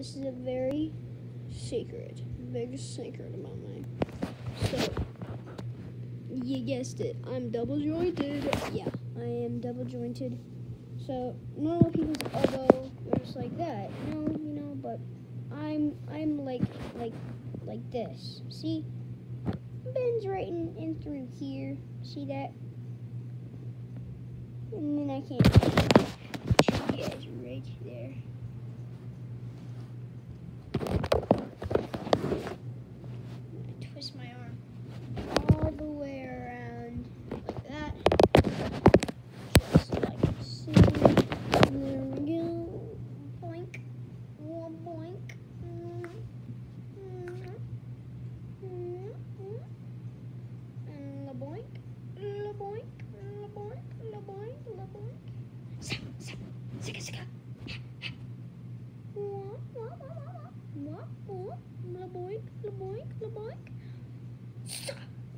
This is a very secret, very secret about me. So, you guessed it. I'm double jointed. Yeah, I am double jointed. So normal people's elbow are like that, No, you know. But I'm I'm like like like this. See, bends right in, in through here. See that? And then I can't. guys right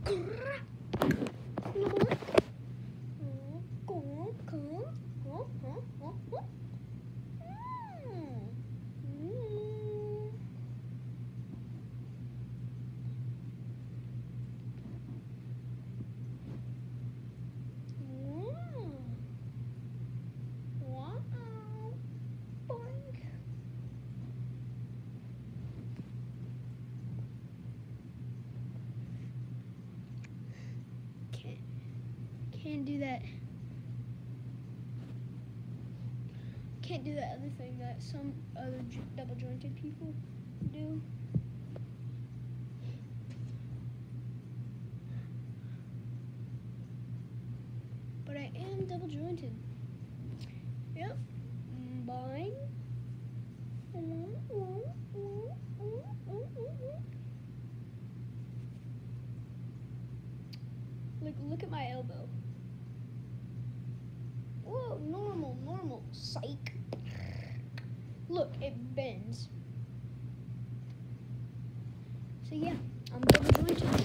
こら can't do that. Can't do that other thing that some other double jointed people do. But I am double jointed. Yep. Mm. Look, look at my elbow. Whoa, normal, normal. Psych. Look, it bends. So yeah, I'm double jointed.